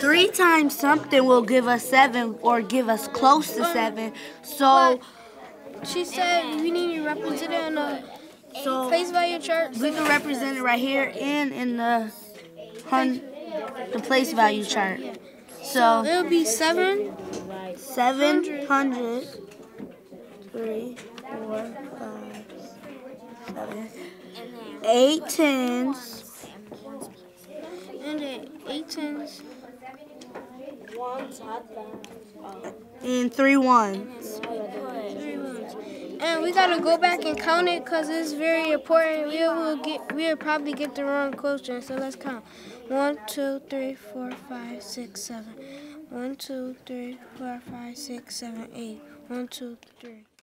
three times something will give us seven or give us close to seven. So She said we need to represent it in a so face value chart. we can represent it right here and in the hun the place value chart. So It'll be seven. seven hundred three, four, five, seven, eight tens, And eight tens. And three ones. And we gotta go back and count it because it's very important. We will get, we'll probably get the wrong question. So let's count. One, two, three, four, five, six, seven. One, two, three, four, five, six, seven, eight. One, two, three.